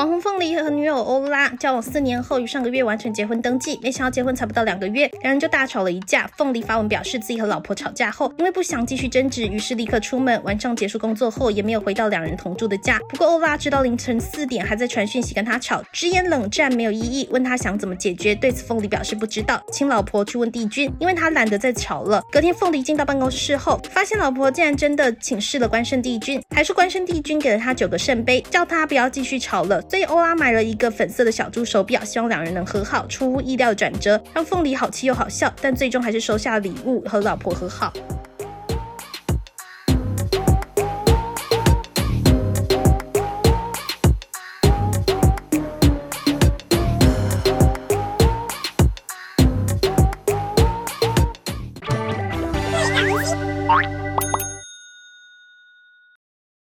网红凤梨和女友欧拉交往四年后，于上个月完成结婚登记，没想到结婚才不到两个月，两人就大吵了一架。凤梨发文表示自己和老婆吵架后，因为不想继续争执，于是立刻出门。晚上结束工作后，也没有回到两人同住的家。不过欧拉直到凌晨四点还在传讯息跟他吵，直言冷战没有意义，问他想怎么解决。对此凤梨表示不知道，请老婆去问帝君，因为他懒得再吵了。隔天凤梨进到办公室后，发现老婆竟然真的请示了关圣帝君，还说关圣帝君给了他九个圣杯，叫他不要继续吵了。所以欧拉买了一个粉色的小猪手表，希望两人能和好。出乎意料的转折，让凤梨好气又好笑，但最终还是收下了礼物，和老婆和好。